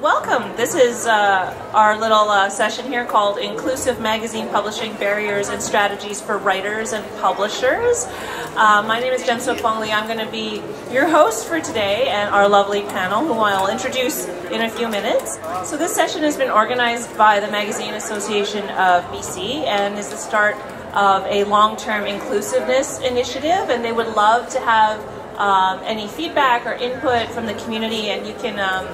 welcome. This is uh, our little uh, session here called Inclusive Magazine Publishing Barriers and Strategies for Writers and Publishers. Uh, my name is Jen Sookfong Lee. I'm going to be your host for today and our lovely panel, who I'll introduce in a few minutes. So this session has been organized by the Magazine Association of BC and is the start of a long-term inclusiveness initiative, and they would love to have um, any feedback or input from the community, and you can um,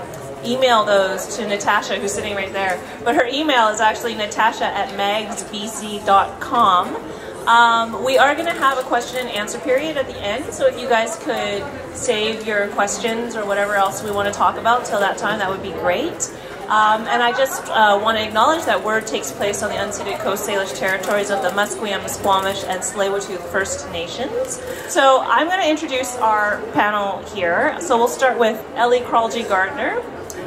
email those to Natasha, who's sitting right there. But her email is actually natasha at magsbc.com. Um, we are going to have a question and answer period at the end, so if you guys could save your questions or whatever else we want to talk about till that time, that would be great. Um, and I just uh, want to acknowledge that WORD takes place on the unceded Coast Salish territories of the Musqueam, Squamish, and tsleil First Nations. So I'm going to introduce our panel here. So we'll start with Elee Kraljii Gardiner.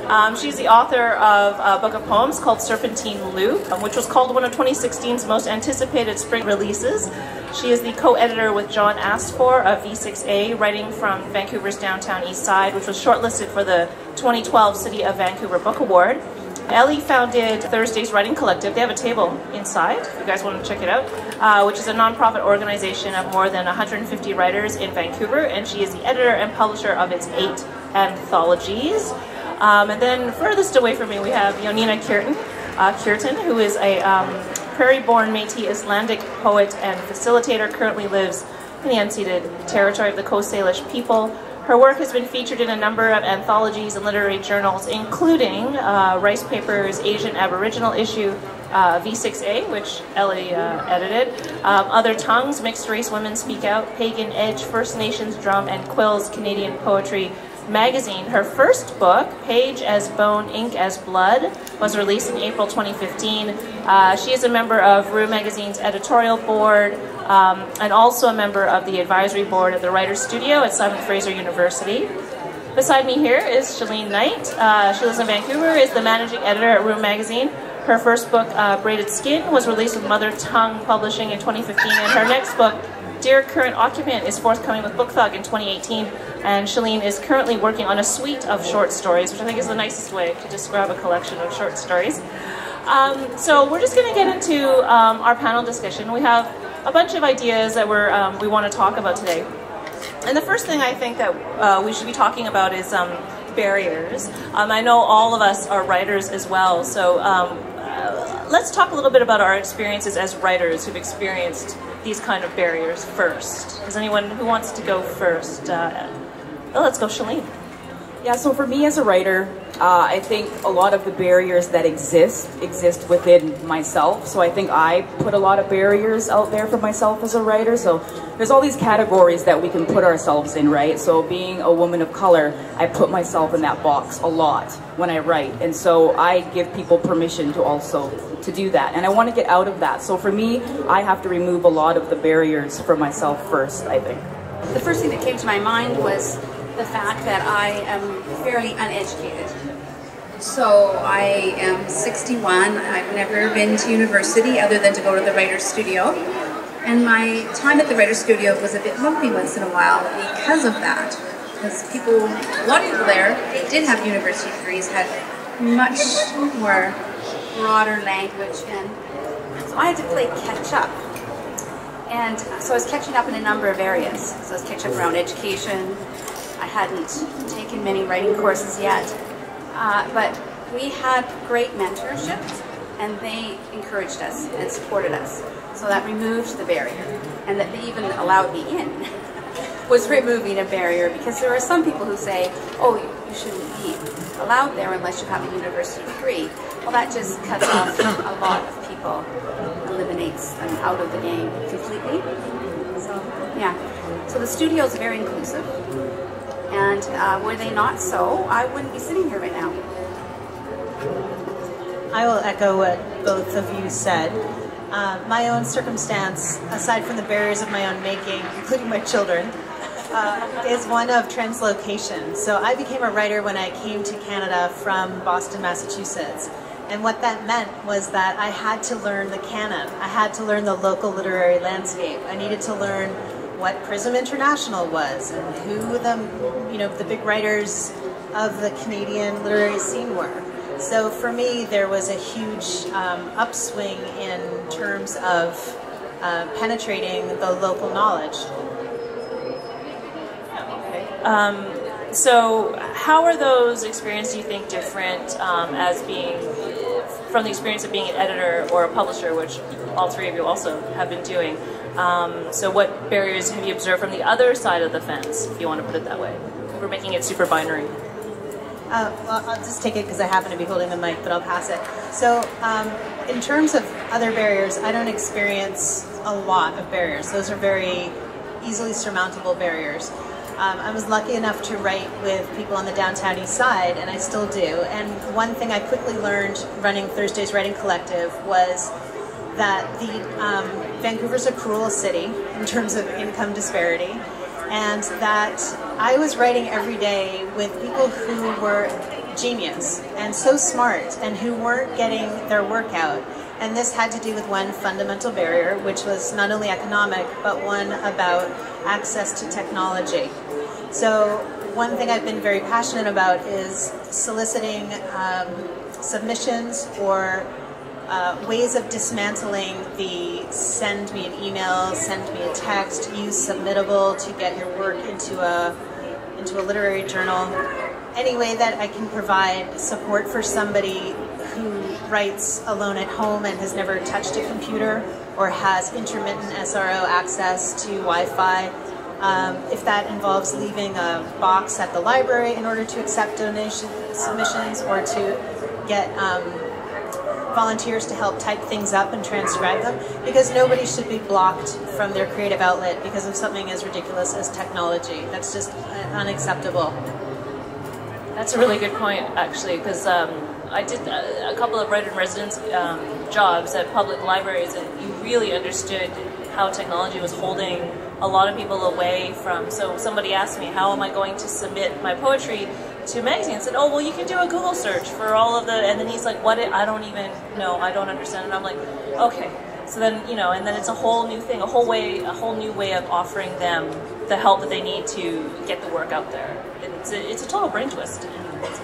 Um, she's the author of a book of poems called Serpentine Loop, um, which was called one of 2016's most anticipated spring releases. She is the co-editor with John Asfour of V6A, writing from Vancouver's downtown east side, which was shortlisted for the 2012 City of Vancouver Book Award. Elee founded Thursday's Writing Collective. They have a table inside, if you guys want to check it out, uh, which is a nonprofit organization of more than 150 writers in Vancouver, and she is the editor and publisher of its eight anthologies. Um, and then furthest away from me, we have Jónína Kirton, uh, Kirton who is a um, prairie-born Métis Icelandic poet and facilitator, currently lives in the unceded territory of the Coast Salish people. Her work has been featured in a number of anthologies and literary journals, including uh, Rice Paper's Asian Aboriginal issue, uh, V6A, which Elee uh, edited, um, Other Tongues, Mixed Race Women Speak Out, Pagan Edge, First Nations Drum and Quills, Canadian Poetry, magazine. Her first book, Page as Bone, Ink as Blood, was released in April 2015. Uh, she is a member of Room Magazine's editorial board um, and also a member of the advisory board at the Writers Studio at Simon Fraser University. Beside me here is Chelene Knight. Uh, she lives in Vancouver, is the managing editor at Rue Magazine. Her first book, uh, Braided Skin, was released with Mother Tongue Publishing in 2015, and her next book, Dear Current Occupant, is forthcoming with BookThug in 2018 and Chelene is currently working on a suite of short stories, which I think is the nicest way to describe a collection of short stories. Um, so we're just going to get into um, our panel discussion. We have a bunch of ideas that we're, um, we want to talk about today. And the first thing I think that uh, we should be talking about is um, barriers. Um, I know all of us are writers as well, so um, uh, let's talk a little bit about our experiences as writers who've experienced these kind of barriers first. Is anyone who wants to go first? Uh, Oh, let's go, Chelene. Yeah, so for me as a writer, uh, I think a lot of the barriers that exist exist within myself. So I think I put a lot of barriers out there for myself as a writer. So there's all these categories that we can put ourselves in, right? So being a woman of color, I put myself in that box a lot when I write. And so I give people permission to also to do that. And I want to get out of that. So for me, I have to remove a lot of the barriers for myself first, I think. The first thing that came to my mind was the fact that I am fairly uneducated. So I am 61. I've never been to university other than to go to the writer's studio. And my time at the writer's studio was a bit lonely once in a while because of that. Because people, a lot of people there did have university degrees, had much more broader language, and so I had to play catch up. And so I was catching up in a number of areas. So I was catching up around education, I hadn't taken many writing courses yet, uh, but we had great mentorship and they encouraged us and supported us. So that removed the barrier and that they even allowed me in was removing a barrier because there are some people who say, oh, you shouldn't be allowed there unless you have a university degree. Well, that just cuts off a lot of people, eliminates them out of the game completely. So, yeah. So the studio is very inclusive. And uh, were they not so, I wouldn't be sitting here right now. I will echo what both of you said. Uh, my own circumstance, aside from the barriers of my own making, including my children, uh, is one of translocation. So I became a writer when I came to Canada from Boston, Massachusetts. And what that meant was that I had to learn the canon. I had to learn the local literary landscape. I needed to learn what Prism International was and who the, you know, the big writers of the Canadian literary scene were. So for me, there was a huge um, upswing in terms of uh, penetrating the local knowledge. Um, so, how are those experiences, do you think, different um, as being from the experience of being an editor or a publisher, which all three of you also have been doing? Um, so, what barriers have you observed from the other side of the fence, if you want to put it that way? We're making it super binary. Uh, well, I'll just take it because I happen to be holding the mic, but I'll pass it. So, um, in terms of other barriers, I don't experience a lot of barriers. Those are very easily surmountable barriers. Um, I was lucky enough to write with people on the downtown east side, and I still do. And one thing I quickly learned running Thursday's Writing Collective was that the um, Vancouver's a cruel city in terms of income disparity, and that I was writing every day with people who were genius and so smart and who weren't getting their work out. And this had to do with one fundamental barrier, which was not only economic, but one about access to technology. So one thing I've been very passionate about is soliciting um, submissions or uh, ways of dismantling the send me an email, send me a text, use Submittable to get your work into a into a literary journal. Any way that I can provide support for somebody who writes alone at home and has never touched a computer or has intermittent SRO access to Wi-Fi um, if that involves leaving a box at the library in order to accept donation submissions or to get um, volunteers to help type things up and transcribe them, because nobody should be blocked from their creative outlet because of something as ridiculous as technology. That's just unacceptable. That's a really good point, actually, because um, I did a, a, couple of writer in residence um, jobs at public libraries, and you really understood how technology was holding a lot of people away from. So somebody asked me, how am I going to submit my poetry to magazines? I said, oh, well, you can do a Google search for all of the, and then he's like, what? I don't even know. I don't understand. And I'm like, okay. So then, you know, and then it's a whole new thing, a whole way, a whole new way of offering them the help that they need to get the work out there. It's a, it's a total brain twist.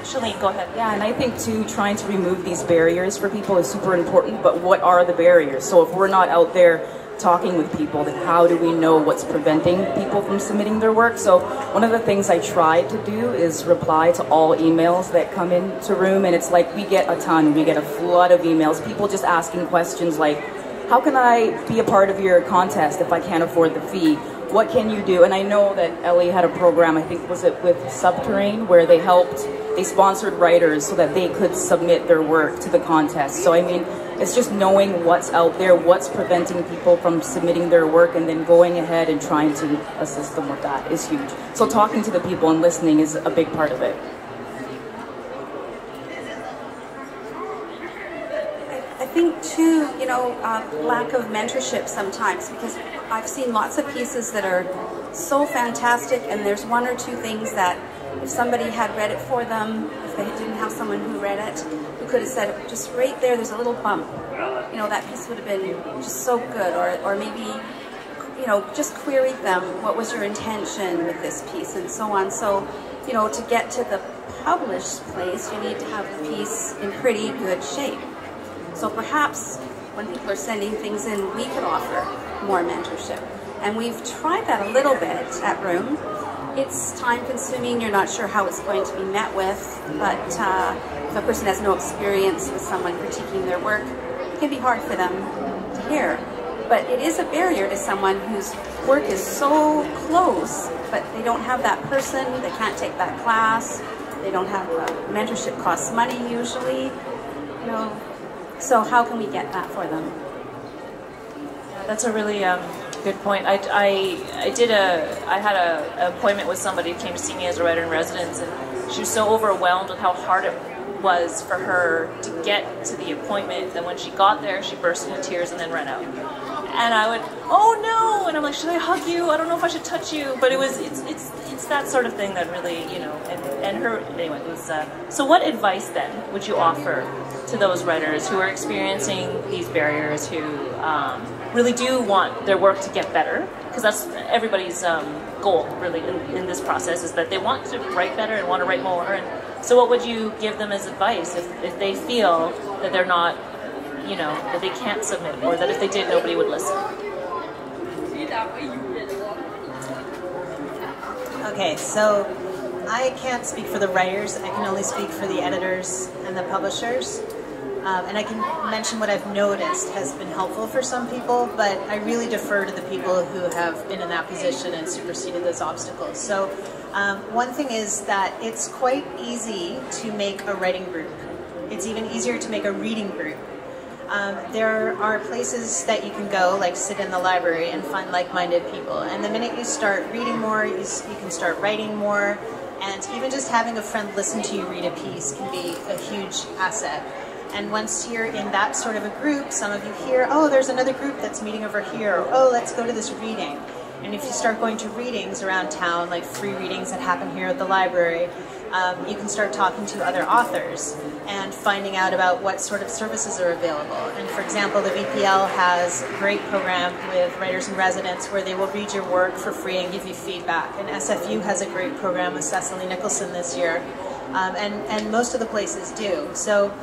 Chelene, go ahead. Yeah, and I think too, trying to remove these barriers for people is super important. But what are the barriers? So if we're not out there talking with people that how do we know what's preventing people from submitting their work? So one of the things i try to do is reply to all emails that come into room and it's like we get a ton. We get a flood of emails people just asking questions like how can i be a part of your contest if i can't afford the fee? What can you do? And i know that Elee had a program i think was it with subTerrain where they helped they sponsored writers so that they could submit their work to the contest. So i mean it's just knowing what's out there, what's preventing people from submitting their work, and then going ahead and trying to assist them with that is huge. So talking to the people and listening is a big part of it. I think too, you know, uh, lack of mentorship sometimes because I've seen lots of pieces that are so fantastic and there's one or two things that if somebody had read it for them, they didn't have someone who read it, who could have said, just right there, there's a little bump. You know, that piece would have been just so good. Or, or maybe, you know, just queried them, what was your intention with this piece and so on. So, you know, to get to the published place, you need to have the piece in pretty good shape. So perhaps when people are sending things in, we could offer more mentorship. And we've tried that a little bit at Room it's time consuming. You're not sure how it's going to be met with, but uh, if a person has no experience with someone critiquing their work, it can be hard for them to hear. But it is a barrier to someone whose work is so close, but they don't have that person, they can't take that class, they don't have uh, mentorship costs money usually, you know. So how can we get that for them? That's a really um, good point. I, I, I did a, I had a, an appointment with somebody who came to see me as a writer in residence, and she was so overwhelmed with how hard it was for her to get to the appointment that when she got there, she burst into tears and then ran out. And I would, oh no! And I'm like, should I hug you? I don't know if I should touch you. But it was, it's, it's, it's that sort of thing that really, you know, and, and her, anyway, it was, uh, so what advice then would you offer to those writers who are experiencing these barriers, who, um, really do want their work to get better because that's everybody's um, goal really in, in, this process is that they want to write better and want to write more. And so, what would you give them as advice if, if they feel that they're not, you know, that they can't submit, or that if they did, nobody would listen? Okay, so I can't speak for the writers. I can only speak for the editors and the publishers. Um, and I can mention what I've noticed has been helpful for some people, but I really defer to the people who have been in that position and superseded those obstacles. So um, one thing is that it's quite easy to make a writing group. It's even easier to make a reading group. Um, there are places that you can go, like sit in the library and find like-minded people. And the minute you start reading more, you, you can start writing more. And even just having a friend listen to you read a piece can be a huge asset. And once you're in that sort of a group, some of you hear, oh, there's another group that's meeting over here, or oh, let's go to this reading. And if you start going to readings around town, like free readings that happen here at the library, um, you can start talking to other authors and finding out about what sort of services are available. And for example, the VPL has a great program with writers in residence where they will read your work for free and give you feedback. And SFU has a great program with Cecily Nicholson this year. Um, and, and most of the places do. So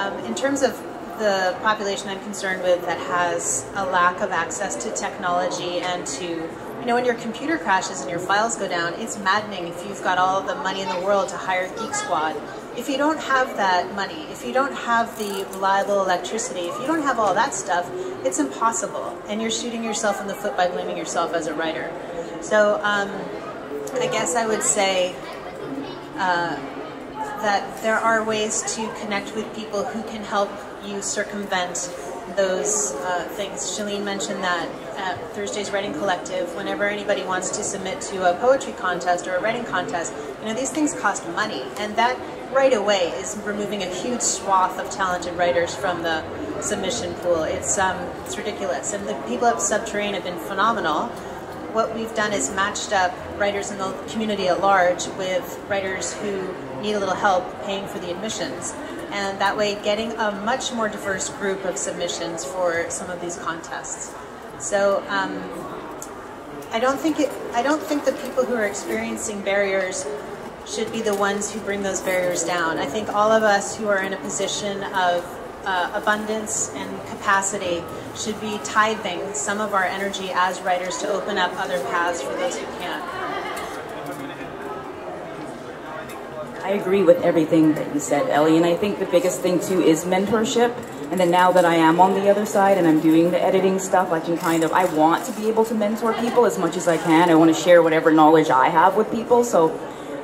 um, in terms of the population I'm concerned with that has a lack of access to technology and to, you know, when your computer crashes and your files go down, it's maddening if you've got all the money in the world to hire Geek Squad. If you don't have that money, if you don't have the reliable electricity, if you don't have all that stuff, it's impossible. And you're shooting yourself in the foot by blaming yourself as a writer. So um, I guess I would say uh, that there are ways to connect with people who can help you circumvent those uh, things. Chelene mentioned that at Thursday's Writing Collective, whenever anybody wants to submit to a poetry contest or a writing contest, you know, these things cost money. And that right away is removing a huge swath of talented writers from the submission pool. It's, um, it's ridiculous. And the people at subTerrain have been phenomenal. What we've done is matched up writers in the community at large with writers who need a little help paying for the admissions. And that way getting a much more diverse group of submissions for some of these contests. So um, I don't think it, I don't think the people who are experiencing barriers should be the ones who bring those barriers down. I think all of us who are in a position of uh, abundance and capacity should be tithing some of our energy as writers to open up other paths for those who can't. I agree with everything that you said, Elee, and I think the biggest thing too is mentorship. And then now that I am on the other side and I'm doing the editing stuff, I can kind of, I want to be able to mentor people as much as I can. I want to share whatever knowledge I have with people. So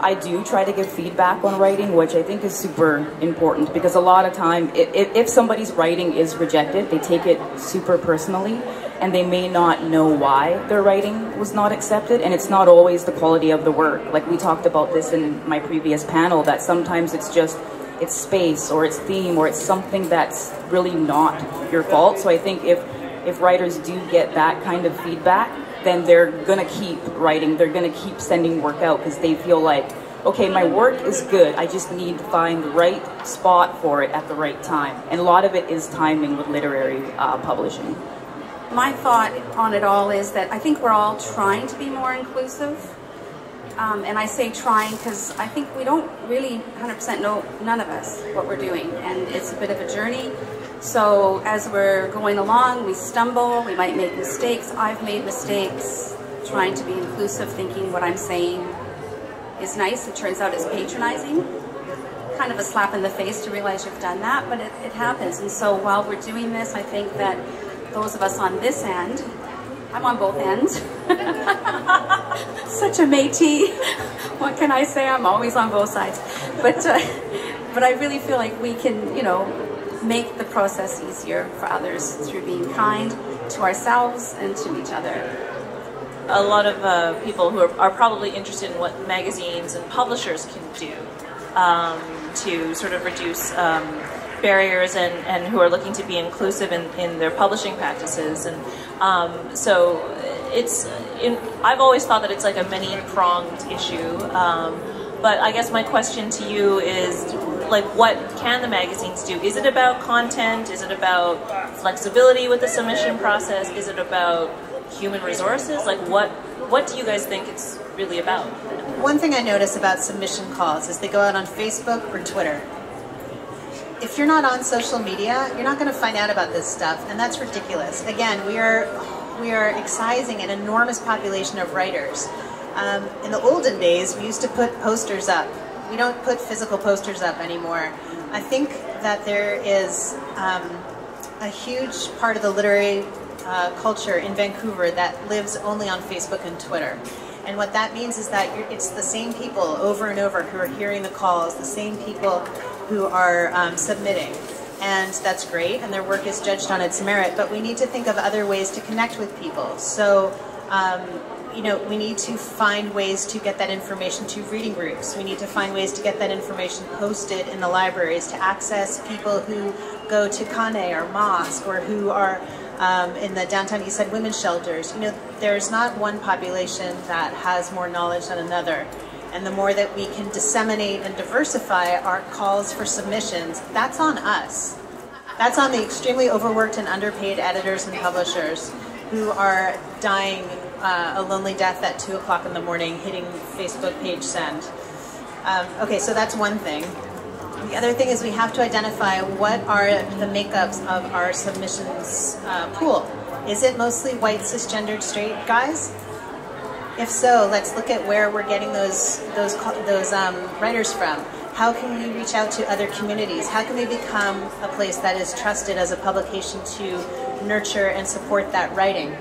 I do try to give feedback on writing, which I think is super important because a lot of time, if, if somebody's writing is rejected, they take it super personally and they may not know why their writing was not accepted. And it's not always the quality of the work. Like we talked about this in my previous panel that sometimes it's just it's space or it's theme or it's something that's really not your fault. So i think if if writers do get that kind of feedback then they're gonna keep writing they're gonna keep sending work out because they feel like okay my work is good i just need to find the right spot for it at the right time and a lot of it is timing with literary uh, publishing my thought on it all is that I think we're all trying to be more inclusive. Um, and I say trying because I think we don't really 100% know, none of us, what we're doing. And it's a bit of a journey. So as we're going along, we stumble, we might make mistakes. I've made mistakes trying to be inclusive, thinking what I'm saying is nice. It turns out it's patronizing. Kind of a slap in the face to realize you've done that, but it, it happens. And so while we're doing this, I think that those of us on this end, I'm on both ends. Such a métis. What can I say? I'm always on both sides. But, uh, but I really feel like we can, you know, make the process easier for others through being kind to ourselves and to each other. A lot of uh, people who are, are, probably interested in what magazines and publishers can do um, to sort of reduce um, barriers and, and who are looking to be inclusive in, in their publishing practices. And um, so it's, in, I've always thought that it's like a many-pronged issue. Um, but I guess my question to you is, like, what can the magazines do? Is it about content? Is it about flexibility with the submission process? Is it about human resources? Like, what what do you guys think it's really about? One thing I notice about submission calls is they go out on Facebook or Twitter. If you're not on social media, you're not going to find out about this stuff, and that's ridiculous. Again, we are we are excising an enormous population of writers. Um, in the olden days, we used to put posters up. We don't put physical posters up anymore. I think that there is um, a huge part of the literary uh, culture in Vancouver that lives only on Facebook and Twitter. And what that means is that it's the same people over and over who are hearing the calls, the same people who are um, submitting. And that's great, and their work is judged on its merit, but we need to think of other ways to connect with people. So, um, you know, we need to find ways to get that information to reading groups. We need to find ways to get that information posted in the libraries to access people who go to Kane or mosque or who are um, in the downtown east side women's shelters. You know, there's not one population that has more knowledge than another. And the more that we can disseminate and diversify our calls for submissions, that's on us. That's on the extremely overworked and underpaid editors and publishers who are dying uh, a lonely death at 2 o'clock in the morning, hitting Facebook page send. Um, okay, so that's one thing. The other thing is we have to identify what are the makeups of our submissions uh, pool. Is it mostly white cisgendered straight guys? If so, let's look at where we're getting those those those um, writers from. How can we reach out to other communities? How can we become a place that is trusted as a publication to nurture and support that writing?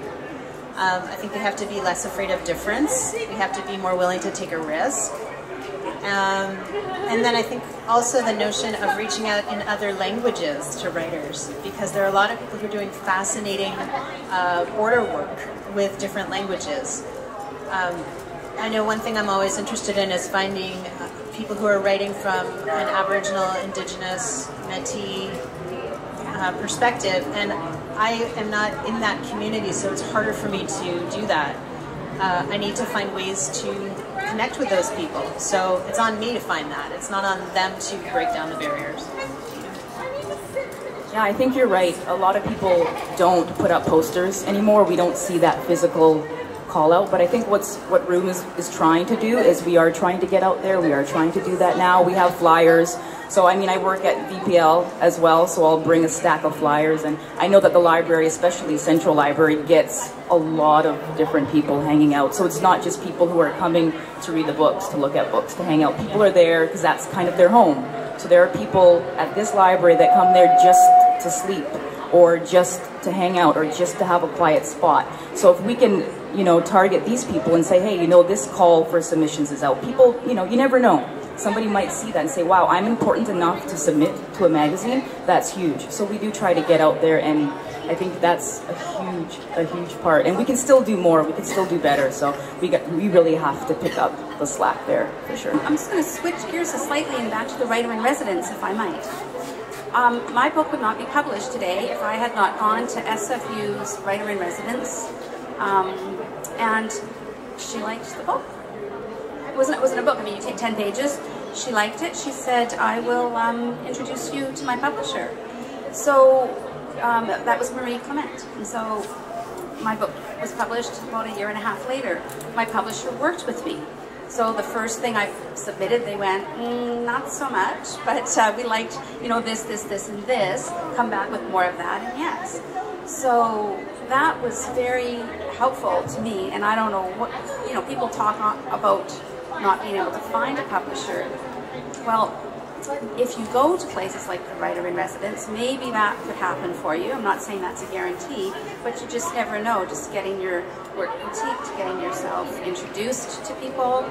Um, I think we have to be less afraid of difference. We have to be more willing to take a risk. Um, and then I think also the notion of reaching out in other languages to writers, because there are a lot of people who are doing fascinating uh, border work with different languages. Um, I know one thing I'm always interested in is finding uh, people who are writing from an Aboriginal, Indigenous, Métis uh, perspective, and I am not in that community, so it's harder for me to do that. Uh, I need to find ways to connect with those people. So it's on me to find that. It's not on them to break down the barriers. Yeah, I think you're right. A lot of people don't put up posters anymore. We don't see that physical call out. But I think what's what Room is, is trying to do is we are trying to get out there. We are trying to do that now. We have flyers. So I mean, I work at VPL as well, so I'll bring a stack of flyers. And I know that the library, especially Central Library, gets a lot of different people hanging out. So it's not just people who are coming to read the books, to look at books, to hang out. People are there because that's kind of their home. So there are people at this library that come there just to sleep or just to hang out or just to have a quiet spot. So if we can, you know, target these people and say, hey, you know, this call for submissions is out. People, you know, you never know. Somebody might see that and say, wow, I'm important enough to submit to a magazine. That's huge. So we do try to get out there and I think that's a huge, a huge part. And we can still do more. We can still do better. So we got, we really have to pick up the slack there for sure. I'm just going to switch gears slightly and back to the writer in residence, if I might. Um, my book would not be published today if I had not gone to SFU's writer in residence, um, and she liked the book. Wasn't, it wasn't a book. I mean, you take 10 pages. She liked it. She said, I will um, introduce you to my publisher. So um, that was Marie Clement. And so my book was published about a year and a half later. My publisher worked with me. So the first thing I submitted, they went, mm, not so much, but uh, we liked, you know, this, this, this, and this. Come back with more of that, and yes. So that was very helpful to me, and I don't know what, you know, people talk about not being able to find a publisher. Well, if you go to places like the writer in residence, maybe that could happen for you. I'm not saying that's a guarantee, but you just never know. Just getting your work critiqued, getting yourself introduced to people.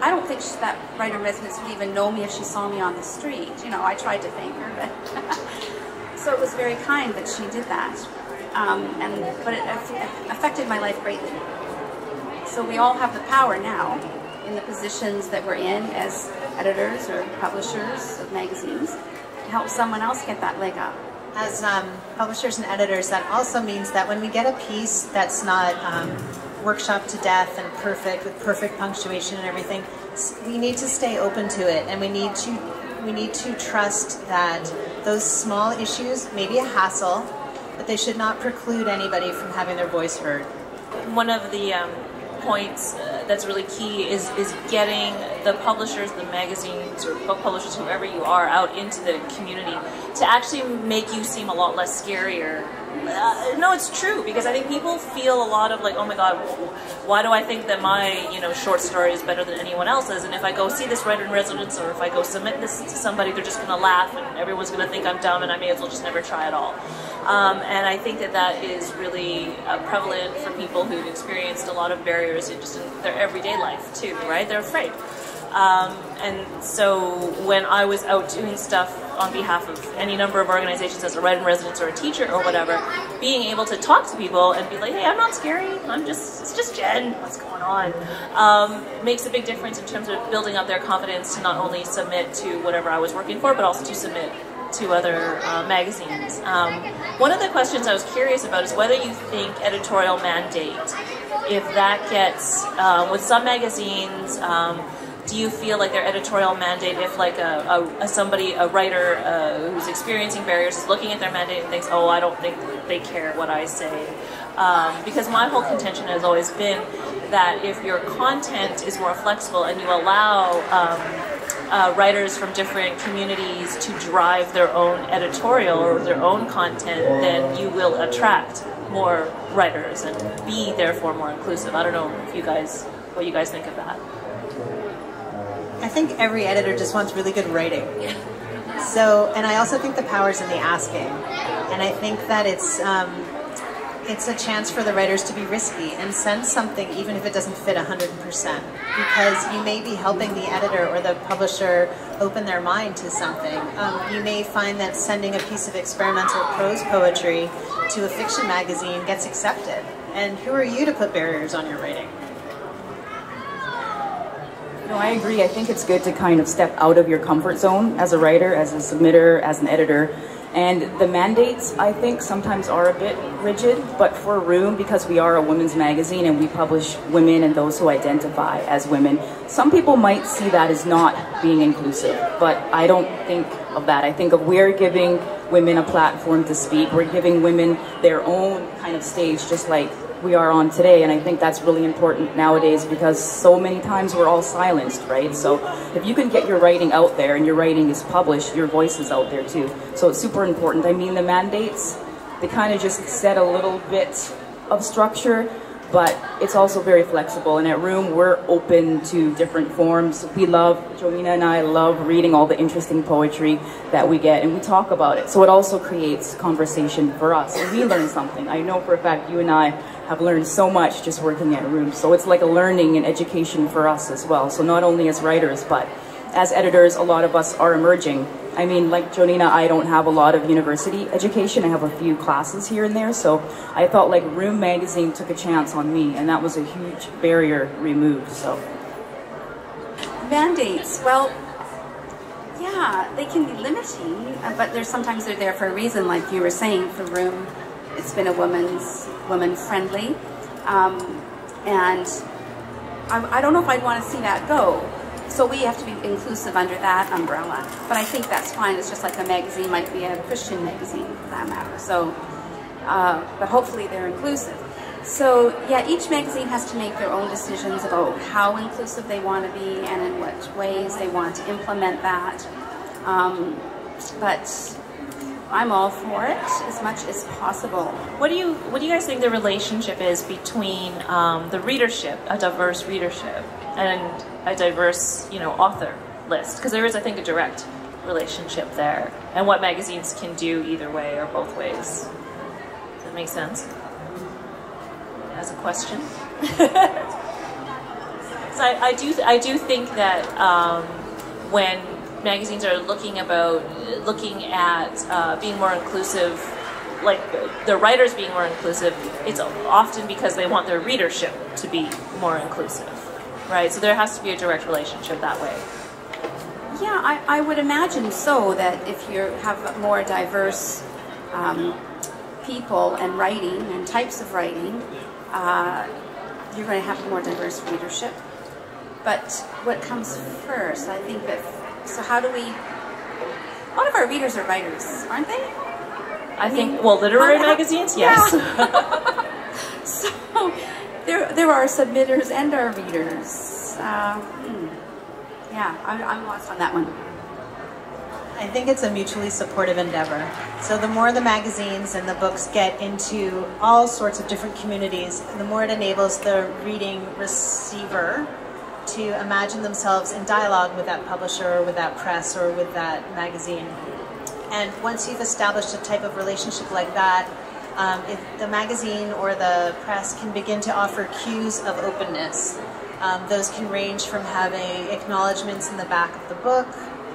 I don't think that writer in residence would even know me if she saw me on the street. You know, I tried to thank her, but so it was very kind that she did that. Um, and but it affected my life greatly. So we all have the power now in the positions that we're in as editors or publishers of magazines to help someone else get that leg up. As um, publishers and editors, that also means that when we get a piece that's not um, workshopped to death and perfect with perfect punctuation and everything, we need to stay open to it, and we need to we need to trust that those small issues may be a hassle, but they should not preclude anybody from having their voice heard. One of the um, points that's really key is is getting the publishers, the magazines or book publishers, whoever you are, out into the community to actually make you seem a lot less scarier. Uh, no, it's true because I think people feel a lot of like, oh my god, why do I think that my you know short story is better than anyone else's? And if I go see this writer in residence or if I go submit this to somebody, they're just going to laugh and everyone's going to think I'm dumb and I may as well just never try at all. Um, and I think that that is really uh, prevalent for people who've experienced a lot of barriers in just in their everyday life too, right? They're afraid. Um, and so when I was out doing stuff on behalf of any number of organizations as a in residence or a teacher or whatever, being able to talk to people and be like, hey, I'm not scary. I'm just, it's just Jen. What's going on? Um, makes a big difference in terms of building up their confidence to not only submit to whatever I was working for, but also to submit to other uh, magazines. Um, one of the questions I was curious about is whether you think editorial mandate, if that gets, uh, with some magazines, um, do you feel like their editorial mandate, if like a, a, a somebody, a writer uh, who's experiencing barriers is looking at their mandate and thinks, oh, I don't think they care what I say. Um, because my whole contention has always been that if your content is more flexible and you allow um, uh, writers from different communities to drive their own editorial or their own content, then you will attract more writers and be therefore more inclusive. I don't know if you guys, what you guys think of that. I think every editor just wants really good writing. So, and I also think the power's in the asking. And I think that it's um, it's a chance for the writers to be risky and send something even if it doesn't fit 100% because you may be helping the editor or the publisher open their mind to something. Um, you may find that sending a piece of experimental prose poetry to a fiction magazine gets accepted. And who are you to put barriers on your writing? No, I agree. I think it's good to kind of step out of your comfort zone as a writer, as a submitter, as an editor. And the mandates, I think, sometimes are a bit rigid, but for Room, because we are a women's magazine and we publish women and those who identify as women, some people might see that as not being inclusive, but I don't think of that. I think of we're giving women a platform to speak, we're giving women their own kind of stage, just like we are on today and I think that's really important nowadays because so many times we're all silenced, right? So if you can get your writing out there and your writing is published, your voice is out there too. So it's super important. I mean the mandates, they kind of just set a little bit of structure but it's also very flexible. And at Room, we're open to different forms. We love, Jónína and I love reading all the interesting poetry that we get, and we talk about it. So it also creates conversation for us. And we learn something. I know for a fact you and I have learned so much just working at Room. So it's like a learning and education for us as well. So not only as writers, but as editors, a lot of us are emerging. I mean, like Jónína, I don't have a lot of university education. I have a few classes here and there. So I felt like Room Magazine took a chance on me, and that was a huge barrier removed. So mandates. Well, yeah, they can be limiting, uh, but there's sometimes they're there for a reason, like you were saying. For Room, it's been a woman's woman friendly, um, and I, I don't know if I'd want to see that go. So we have to be inclusive under that umbrella. But I think that's fine. It's just like a magazine might be a Christian magazine for that matter. So, uh, but hopefully they're inclusive. So yeah, each magazine has to make their own decisions about how inclusive they want to be and in what ways they want to implement that. Um, but I'm all for it as much as possible. What do you What do you guys think the relationship is between um, the readership, a diverse readership, and a diverse, you know, author list? Because there is, I think, a direct relationship there, and what magazines can do either way or both ways. Does that make sense? As a question. so I, I, do I do think that um, when magazines are looking about looking at uh, being more inclusive like the writers being more inclusive it's often because they want their readership to be more inclusive right? So there has to be a direct relationship that way. Yeah i, I would imagine so that if you have more diverse um, people and writing and types of writing uh, you're going to have a more diverse readership. But what comes first i think that so how do we? A lot of our readers are writers, aren't they? I think, well, literary magazines, yes. so there, there are submitters and our readers. Uh, hmm. Yeah, I'm, I'm lost on that one. I think it's a mutually supportive endeavor. So the more the magazines and the books get into all sorts of different communities, the more it enables the reading receiver to imagine themselves in dialogue with that publisher or with that press or with that magazine. And once you've established a type of relationship like that, um, the magazine or the press can begin to offer cues of openness. Um, those can range from having acknowledgments in the back of the book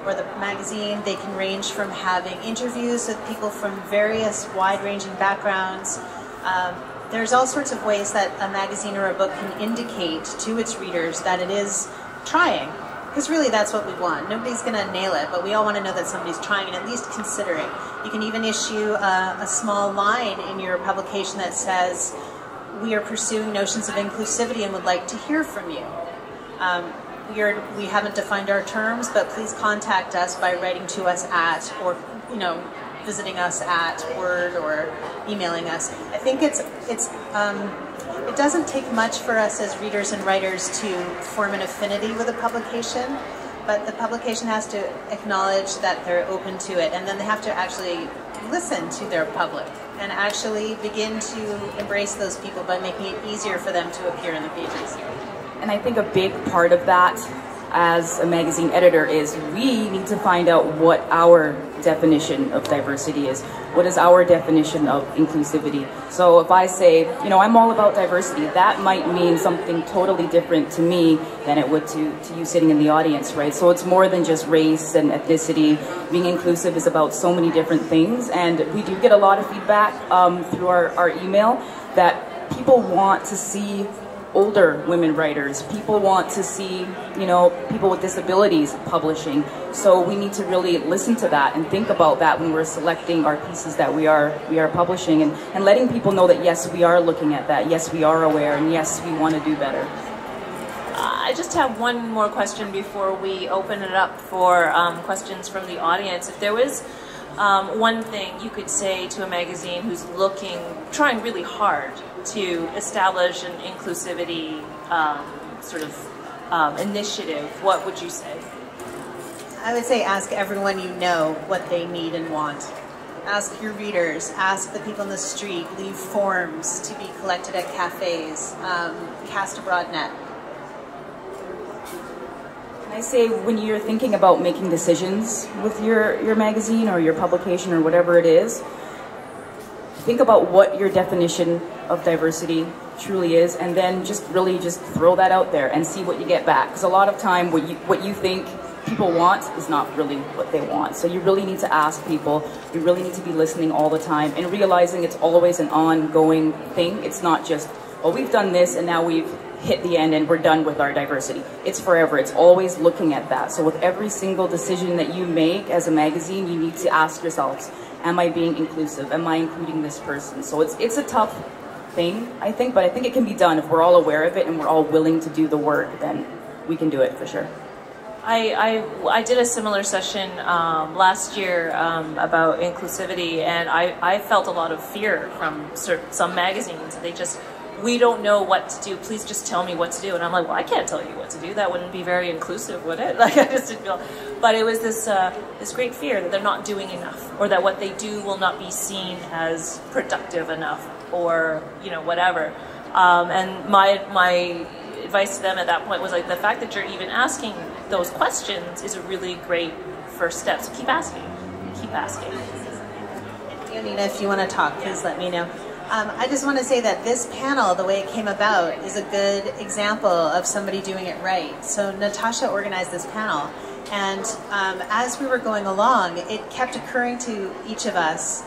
or the magazine. They can range from having interviews with people from various wide-ranging backgrounds. Um, there's all sorts of ways that a magazine or a book can indicate to its readers that it is trying. Because really that's what we want. Nobody's going to nail it, but we all want to know that somebody's trying and at least considering. You can even issue a, a small line in your publication that says, we are pursuing notions of inclusivity and would like to hear from you. Um, we, are, we haven't defined our terms, but please contact us by writing to us at, or, you know, visiting us at Word or emailing us. I think it's, it's, um, it doesn't take much for us as readers and writers to form an affinity with a publication, but the publication has to acknowledge that they're open to it, and then they have to actually listen to their public and actually begin to embrace those people by making it easier for them to appear in the pages. And I think a big part of that as a magazine editor is we need to find out what our definition of diversity is. What is our definition of inclusivity? So if I say, you know, I'm all about diversity, that might mean something totally different to me than it would to, to you sitting in the audience, right? So it's more than just race and ethnicity. Being inclusive is about so many different things. And we do get a lot of feedback um, through our, our email that people want to see older women writers. People want to see, you know, people with disabilities publishing. So we need to really listen to that and think about that when we're selecting our pieces that we are we are publishing and, and letting people know that yes, we are looking at that. Yes, we are aware and yes, we want to do better. I just have one more question before we open it up for um, questions from the audience. If there was um, one thing you could say to a magazine who's looking, trying really hard to establish an inclusivity um, sort of um, initiative, what would you say? I would say ask everyone you know what they need and want. Ask your readers, ask the people in the street, leave forms to be collected at cafes, um, cast a broad net. I say when you're thinking about making decisions with your, your magazine or your publication or whatever it is, think about what your definition of diversity truly is and then just really just throw that out there and see what you get back. Because a lot of time what you what you think people want is not really what they want. So you really need to ask people. You really need to be listening all the time and realizing it's always an ongoing thing. It's not just well we've done this and now we've hit the end and we're done with our diversity. It's forever. It's always looking at that. So with every single decision that you make as a magazine you need to ask yourselves am I being inclusive? Am I including this person? So it's it's a tough thing, I think, but I think it can be done if we're all aware of it and we're all willing to do the work. Then we can do it for sure. I, I, I did a similar session um, last year um, about inclusivity, and I, I felt a lot of fear from some magazines. They just we don't know what to do. Please just tell me what to do. And I'm like, well, I can't tell you what to do. That wouldn't be very inclusive, would it? Like I just didn't feel. But it was this uh, this great fear that they're not doing enough, or that what they do will not be seen as productive enough, or you know whatever. Um, and my my advice to them at that point was like the fact that you're even asking those questions is a really great first step. So keep asking, keep asking. Nina, if you want to talk, please let me know. Um, I just want to say that this panel, the way it came about, is a good example of somebody doing it right. So Natasha organized this panel, and um, as we were going along, it kept occurring to each of us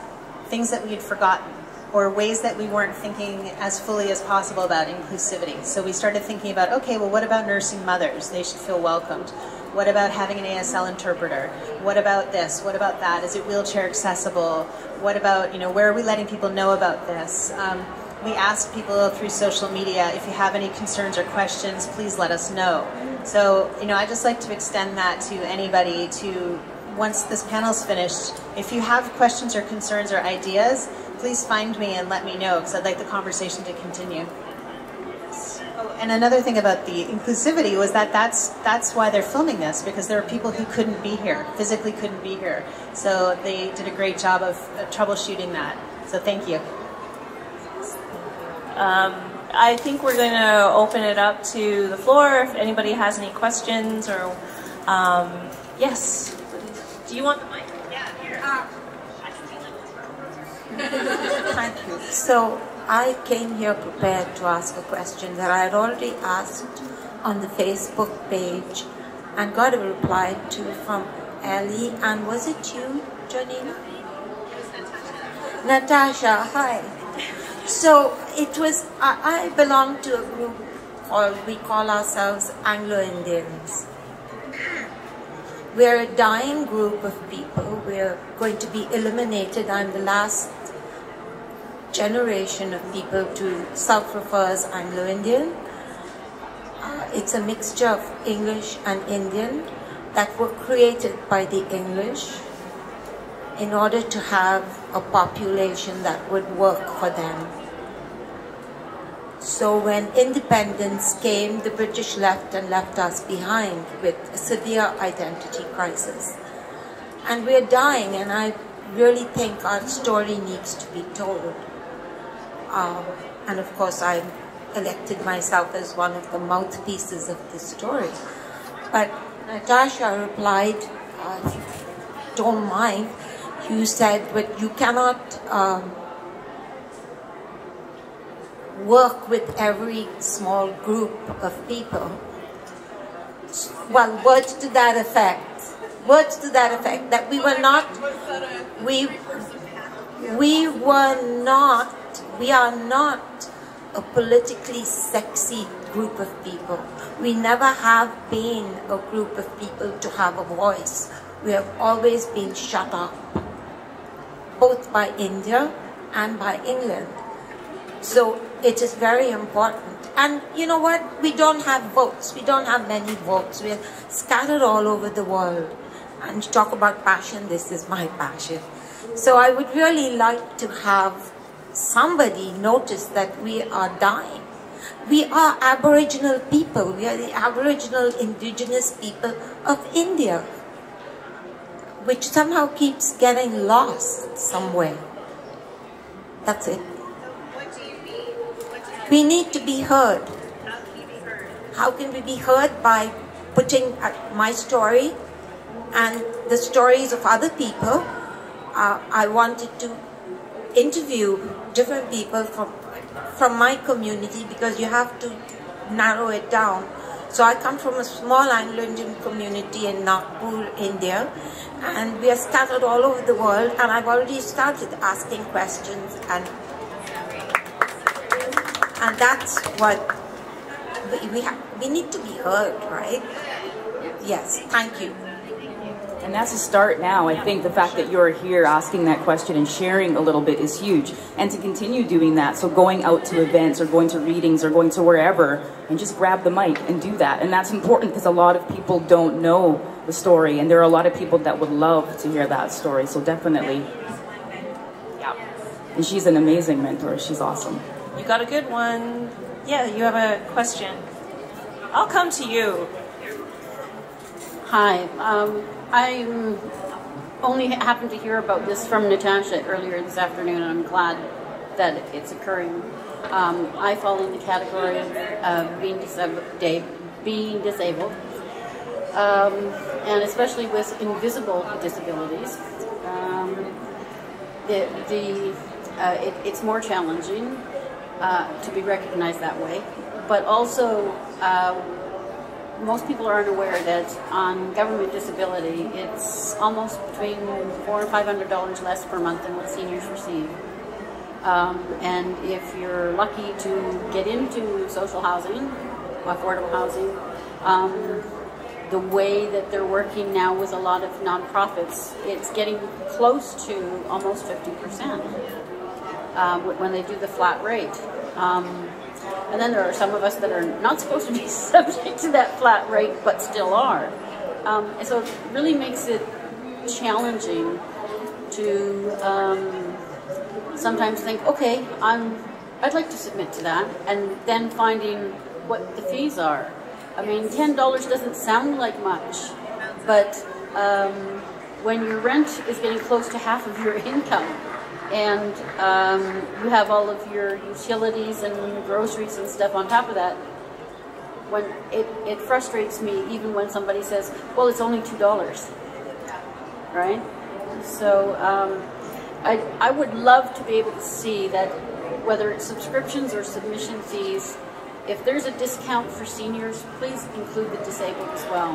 things that we had forgotten or ways that we weren't thinking as fully as possible about inclusivity. So we started thinking about, okay, well, what about nursing mothers? They should feel welcomed. What about having an ASL interpreter? What about this? What about that? Is it wheelchair accessible? What about, you know, where are we letting people know about this? Um, we ask people through social media, if you have any concerns or questions, please let us know. So, you know, I just like to extend that to anybody to once this panel is finished, if you have questions or concerns or ideas, please find me and let me know because I'd like the conversation to continue. Oh, and another thing about the inclusivity was that that's that's why they're filming this because there are people who couldn't be here, physically couldn't be here. So they did a great job of uh, troubleshooting that. So thank you. Um, I think we're going to open it up to the floor if anybody has any questions or, um, yes. Do you want the mic? Yeah, here. Thank you. So I came here prepared to ask a question that I had already asked on the Facebook page and got a reply to from Elee. And was it you, Jónína? Natasha, hi. So it was, I, I belong to a group called, we call ourselves Anglo-Indians. We're a dying group of people. We're going to be eliminated. I'm the last generation of people to self-refer as Anglo-Indian. Uh, it's a mixture of English and Indian that were created by the English in order to have a population that would work for them. So when independence came, the British left and left us behind with a severe identity crisis. And we're dying, and I really think our story needs to be told. Um, and of course, I elected myself as one of the mouthpieces of the story. But Natasha replied, uh, don't mind, you said, but you cannot um, work with every small group of people. Well, words to that effect. Words to that effect. That we were not, we, we were not, we are not a politically sexy group of people. We never have been a group of people to have a voice. We have always been shut up both by India and by England. So it is very important. And you know what? We don't have votes. We don't have many votes. We're scattered all over the world. And you talk about passion, this is my passion. So I would really like to have somebody noticed that we are dying. We are Aboriginal people. We are the Aboriginal indigenous people of India which somehow keeps getting lost somewhere. That's it. We need to be heard. How can we be heard? By putting my story and the stories of other people. Uh, I wanted to interview different people from from my community because you have to narrow it down so I come from a small Anglo-Indian community in Nagpur, India, and we are scattered all over the world, and I've already started asking questions, and and that's what we, we, we need to be heard, right? Yes, thank you. And that's a start now. I think the fact that you're here asking that question and sharing a little bit is huge. And to continue doing that, so going out to events or going to readings or going to wherever and just grab the mic and do that. And that's important because a lot of people don't know the story and there are a lot of people that would love to hear that story. So definitely, yeah. And she's an amazing mentor. She's awesome. You got a good one. Yeah, you have a question. I'll come to you. Hi. Um, I only happened to hear about this from Natasha earlier this afternoon, and I'm glad that it's occurring. Um, I fall in the category of being, dis- being disabled, um, and especially with invisible disabilities. Um, the, the uh, it, it's more challenging uh, to be recognized that way, but also uh, most people are unaware that on government disability, it's almost between four and five hundred dollars less per month than what seniors receive. Um, and if you're lucky to get into social housing, affordable housing, um, the way that they're working now with a lot of nonprofits, it's getting close to almost 50% um, when they do the flat rate. Um, and then there are some of us that are not supposed to be subject to that flat rate, but still are. Um, and so it really makes it challenging to um, sometimes think, okay, I'm, I'd like to submit to that, and then finding what the fees are. I mean, ten dollars doesn't sound like much, but um, when your rent is getting close to half of your income, and um, you have all of your utilities and groceries and stuff on top of that, when it, it frustrates me even when somebody says, well, it's only two dollars, right? So um, I, I would love to be able to see that whether it's subscriptions or submission fees, if there's a discount for seniors, please include the disabled as well.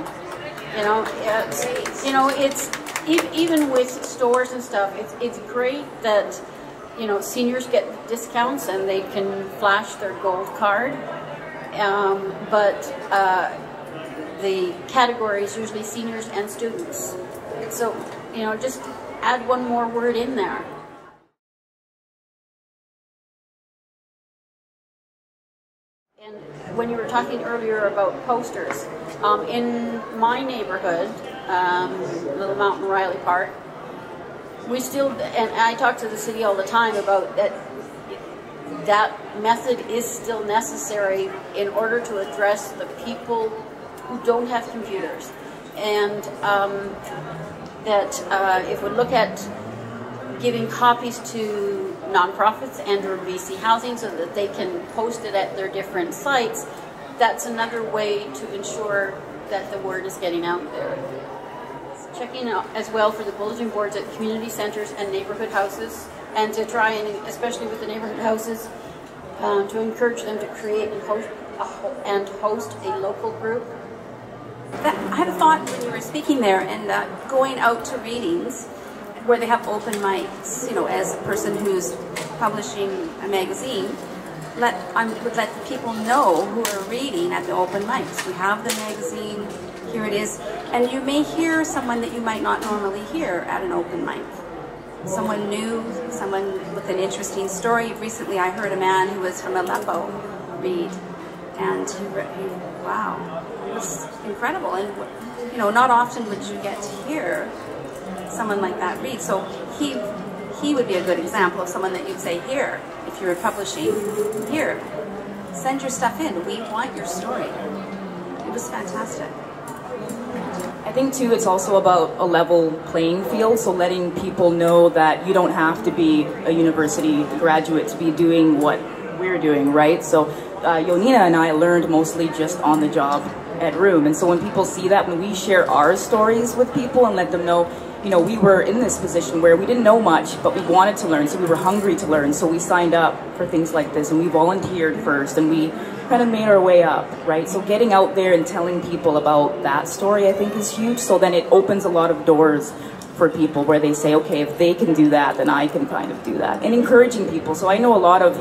You know, it's, you know, it's even with stores and stuff. It's it's great that you know seniors get discounts and they can flash their gold card, um, but uh, the category is usually seniors and students. So you know, just add one more word in there. And when you were talking earlier about posters, um, in my neighborhood, um, Little Mountain Riley Park, we still, and I talk to the city all the time about that, that method is still necessary in order to address the people who don't have computers. And um, that uh, if we look at giving copies to nonprofits and or BC Housing so that they can post it at their different sites, that's another way to ensure that the word is getting out there. Checking out as well for the bulletin boards at community centers and neighborhood houses and to try and, especially with the neighborhood houses, um, to encourage them to create and host, and host a local group that, I had a thought when you were speaking there and uh, going out to readings where they have open mics, you know, as a person who's publishing a magazine, let I would let the people know who are reading at the open mics. We have the magazine, here it is, and you may hear someone that you might not normally hear at an open mic. Someone new, someone with an interesting story. Recently I heard a man who was from Aleppo read, and he, he wow, it was incredible. And, you know, not often would you get to hear someone like that read. So he, he would be a good example of someone that you'd say, here, if you were publishing, here, send your stuff in. We want your story. It was fantastic. I think too it's also about a level playing field, so letting people know that you don't have to be a university graduate to be doing what we're doing, right? So uh, Jónína and I learned mostly just on the job at Room. And so when people see that, when we share our stories with people and let them know, you know, we were in this position where we didn't know much, but we wanted to learn, so we were hungry to learn. So we signed up for things like this and we volunteered first and we kind of made our way up, right? So getting out there and telling people about that story, I think is huge. So then it opens a lot of doors for people where they say, okay, if they can do that, then I can kind of do that. And encouraging people. So I know a lot of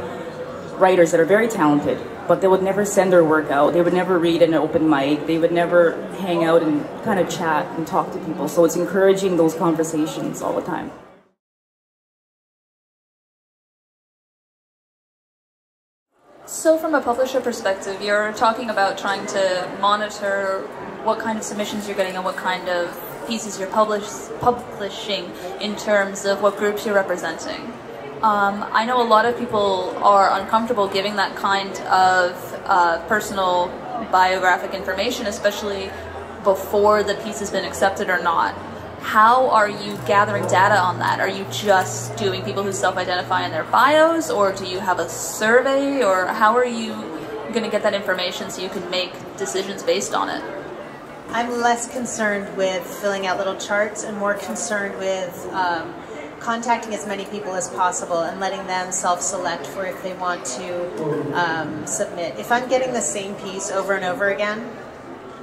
writers that are very talented, but they would never send their work out. They would never read an open mic. They would never hang out and kind of chat and talk to people. So it's encouraging those conversations all the time. So from a publisher perspective, you're talking about trying to monitor what kind of submissions you're getting and what kind of pieces you're publish publishing in terms of what groups you're representing. Um, I know a lot of people are uncomfortable giving that kind of uh, personal biographic information, especially before the piece has been accepted or not. How are you gathering data on that? Are you just doing people who self-identify in their bios, or do you have a survey, or how are you going to get that information so you can make decisions based on it? I'm less concerned with filling out little charts and more concerned with um, contacting as many people as possible and letting them self-select for if they want to um, submit. If I'm getting the same piece over and over again,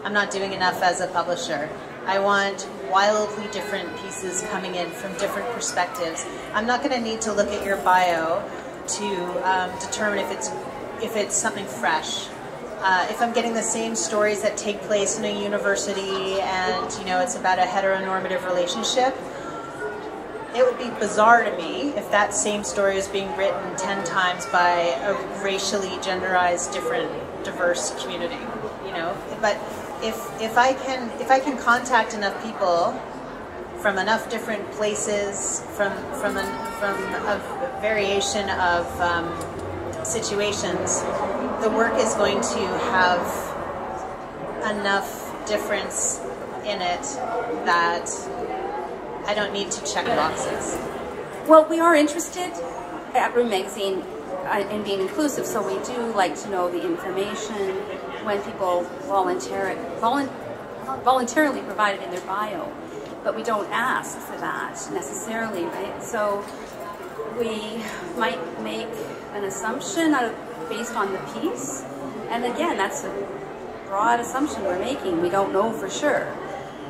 I'm not doing enough as a publisher. I want wildly different pieces coming in from different perspectives. I'm not going to need to look at your bio to um, determine if it's if it's something fresh. Uh, if I'm getting the same stories that take place in a university and you know it's about a heteronormative relationship, it would be bizarre to me if that same story is being written 10 times by a racially genderized different diverse community you know but if if i can if i can contact enough people from enough different places, from from a, from a variation of um, situations, the work is going to have enough difference in it that I don't need to check boxes. Well, we are interested at Room Magazine uh, in being inclusive, so we do like to know the information when people volunteer, volun, voluntarily provide it in their bio, but we don't ask for that necessarily, right? So we might make an assumption out of, based on the piece, and again, that's a broad assumption we're making. We don't know for sure.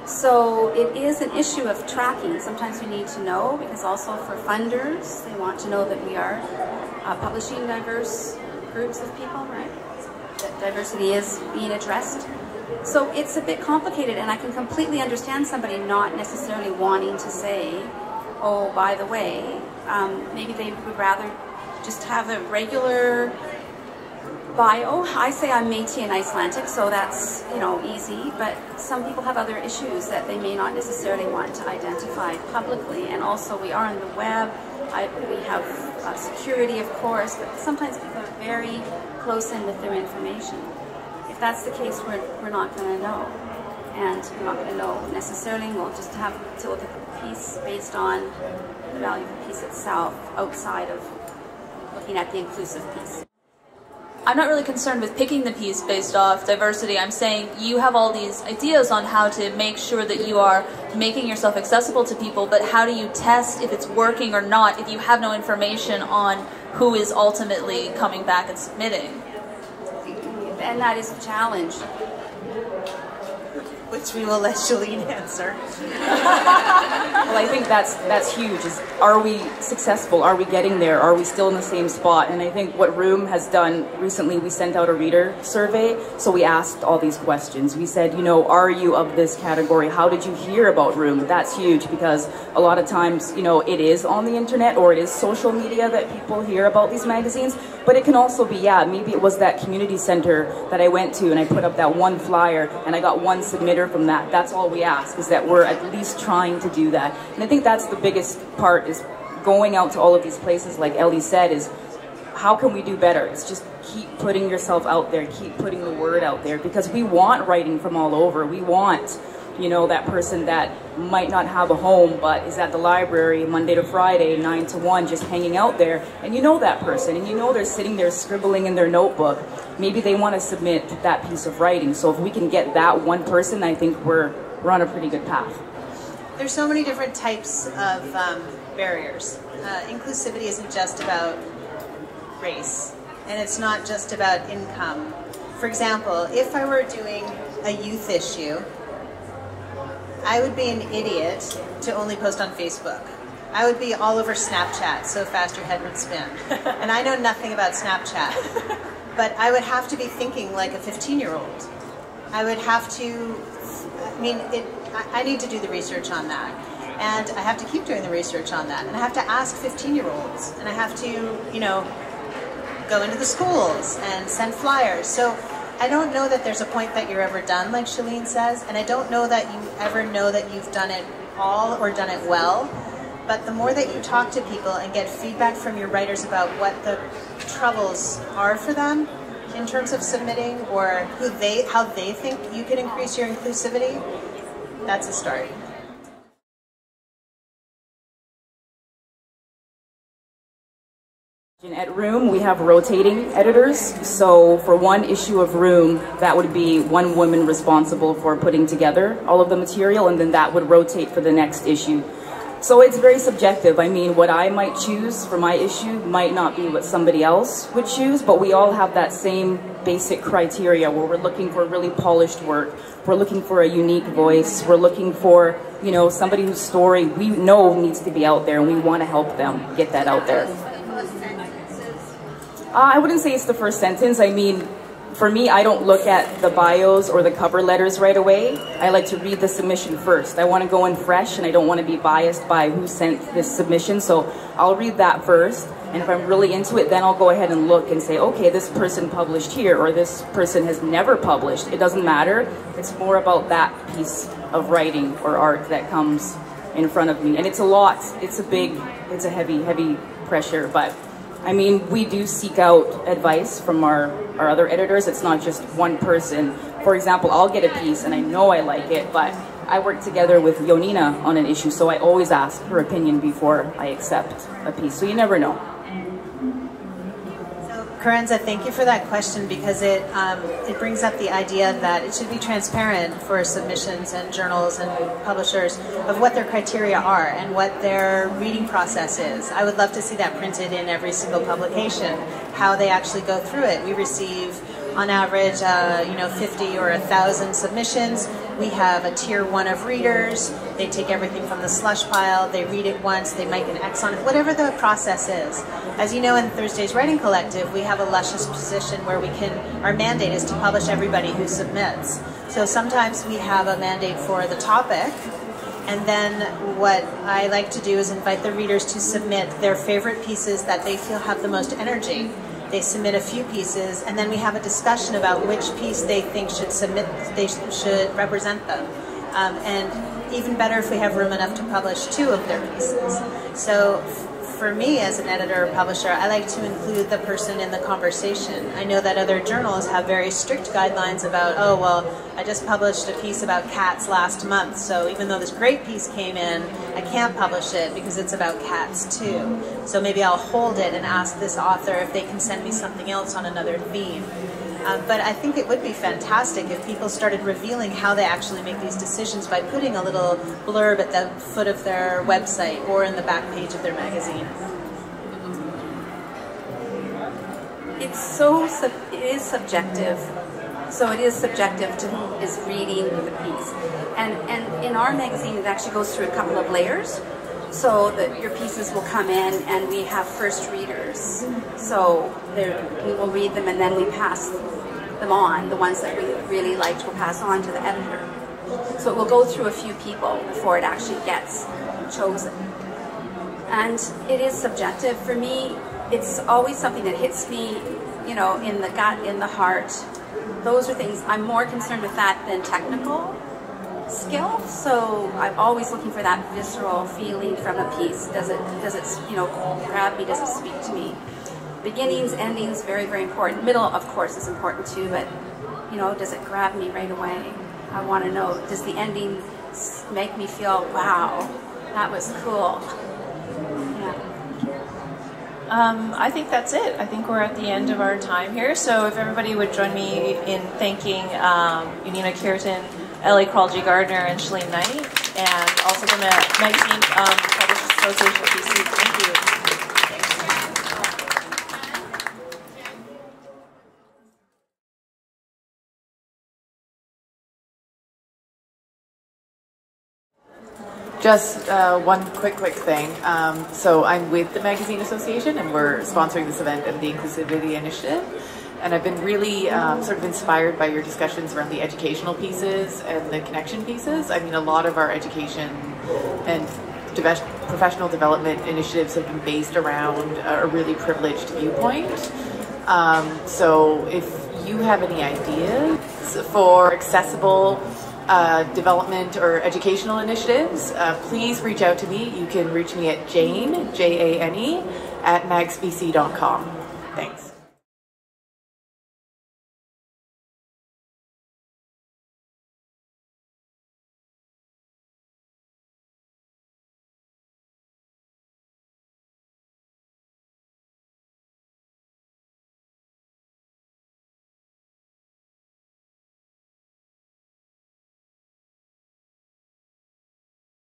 So it is an issue of tracking. Sometimes we need to know because also for funders, they want to know that we are uh, publishing diverse groups of people, right? Diversity is being addressed. So it's a bit complicated and I can completely understand somebody not necessarily wanting to say, oh, by the way, um, maybe they would rather just have a regular bio. I say I'm Métis and Icelandic, so that's, you know, easy, but some people have other issues that they may not necessarily want to identify publicly, and also we are on the web, I, we have uh, security, of course, but sometimes people are very close in with their information. If that's the case, we're, we're not going to know, and we're not going to know necessarily, we'll just have to look at the piece based on the value of the piece itself, outside of looking at the inclusive piece. I'm not really concerned with picking the piece based off diversity. I'm saying you have all these ideas on how to make sure that you are making yourself accessible to people, but how do you test if it's working or not if you have no information on who is ultimately coming back and submitting? And that is a challenge which we will let Chelene answer. well, I think that's that's huge. Is are we successful? Are we getting there? Are we still in the same spot? And I think what Room has done recently, we sent out a reader survey. So we asked all these questions. We said, you know, are you of this category? How did you hear about Room? That's huge because a lot of times, you know, it is on the internet or it is social media that people hear about these magazines. But it can also be, yeah, maybe it was that community center that I went to and I put up that one flyer and I got one submitter from that. That's all we ask is that we're at least trying to do that. And I think that's the biggest part is going out to all of these places, like Elee said, is how can we do better? It's just keep putting yourself out there, keep putting the word out there because we want writing from all over. We want you know, that person that might not have a home but is at the library Monday to Friday, 9 to 1, just hanging out there, and you know that person, and you know they're sitting there scribbling in their notebook. Maybe they want to submit that piece of writing. So if we can get that one person, I think we're, we're on a pretty good path. There's so many different types of um, barriers. Uh, inclusivity isn't just about race, and it's not just about income. For example, if I were doing a youth issue, I would be an idiot to only post on Facebook. I would be all over Snapchat so fast your head would spin. and I know nothing about Snapchat. But I would have to be thinking like a 15 year old. I would have to, I mean, it, I need to do the research on that. And I have to keep doing the research on that. And I have to ask 15 year olds. And I have to, you know, go into the schools and send flyers. So I don't know that there's a point that you're ever done, like Chelene says, and I don't know that you ever know that you've done it all or done it well. But the more that you talk to people and get feedback from your writers about what the troubles are for them in terms of submitting or who they how they think you can increase your inclusivity, that's a start. At Room, we have rotating editors. So for one issue of Room, that would be one woman responsible for putting together all of the material, and then that would rotate for the next issue. So it's very subjective. I mean, what I might choose for my issue might not be what somebody else would choose, but we all have that same basic criteria where we're looking for really polished work. We're looking for a unique voice. We're looking for, you know, somebody whose story we know needs to be out there, and we want to help them get that out there. Uh, I wouldn't say it's the first sentence. I mean, for me, I don't look at the bios or the cover letters right away. I like to read the submission first. I want to go in fresh and I don't want to be biased by who sent this submission. So I'll read that first. And if I'm really into it, then I'll go ahead and look and say, okay, this person published here or this person has never published. It doesn't matter. It's more about that piece of writing or art that comes in front of me. And it's a lot. It's a big, it's a heavy, heavy pressure. But I mean, we do seek out advice from our, our other editors. It's not just one person. For example, I'll get a piece and I know I like it, but I work together with Jónína on an issue, so I always ask her opinion before I accept a piece. So you never know. Karenza, thank you for that question because it um, it brings up the idea that it should be transparent for submissions and journals and publishers of what their criteria are and what their reading process is. I would love to see that printed in every single publication, how they actually go through it. We receive on average, uh, you know, 50 or 1,000 submissions. We have a tier one of readers. They take everything from the slush pile, they read it once, they make an X on it, whatever the process is. As you know, in Thursday's Writing Collective, we have a luscious position where we can, our mandate is to publish everybody who submits. So sometimes we have a mandate for the topic, and then what I like to do is invite the readers to submit their favorite pieces that they feel have the most energy. They submit a few pieces, and then we have a discussion about which piece they think should submit. They should represent them, um, and even better if we have room enough to publish two of their pieces. So for me as an editor or publisher, I like to include the person in the conversation. I know that other journals have very strict guidelines about, oh, well, I just published a piece about cats last month, so even though this great piece came in, I can't publish it because it's about cats too. So maybe I'll hold it and ask this author if they can send me something else on another theme. Um, but I think it would be fantastic if people started revealing how they actually make these decisions by putting a little blurb at the foot of their website or in the back page of their magazine. It's so, it is subjective. So it is subjective to who is reading the piece. And, and in our magazine, it actually goes through a couple of layers so that your pieces will come in and we have first readers. So we will read them and then we pass them on. The ones that we really liked we'll pass on to the editor. So it will go through a few people before it actually gets chosen. And it is subjective. For me, it's always something that hits me, you know, in the gut, in the heart. Those are things, I'm more concerned with that than technical skill. So I'm always looking for that visceral feeling from a piece. Does it, does it, you know, grab me? Does it speak to me? Beginnings, endings, very, very important. Middle, of course, is important too, but, you know, does it grab me right away? I want to know, does the ending make me feel, wow, that was cool? Um, I think that's it. I think we're at the end of our time here. So if everybody would join me in thanking um, Jónína Kirton, Elee Kraljii Gardiner, and Chelene Knight, and also the Magazine um, Publishers Association of BC. Thank you. Just uh, one quick, quick thing. Um, so I'm with the Magazine Association and we're sponsoring this event and the Inclusivity Initiative. And I've been really um, sort of inspired by your discussions around the educational pieces and the connection pieces. I mean, a lot of our education and professional development initiatives have been based around a really privileged viewpoint. Um, so if you have any ideas for accessible uh, development or educational initiatives, uh, please reach out to me. You can reach me at Jane, J A N E, at magsbc.com. Thanks.